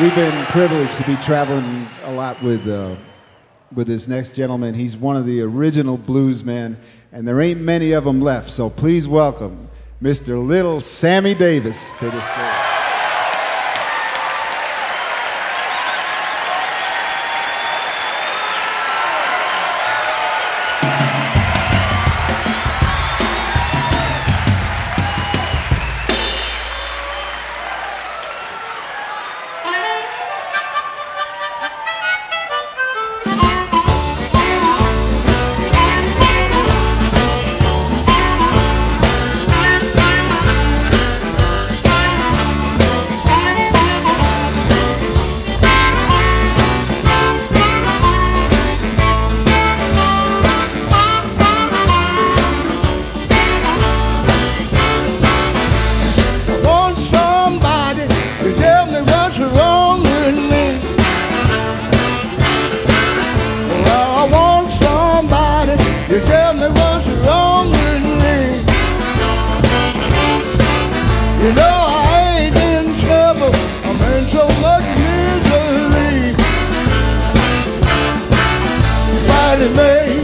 We've been privileged to be traveling a lot with, uh, with this next gentleman. He's one of the original blues men, and there ain't many of them left. So please welcome Mr. Little Sammy Davis to the stage. And it made.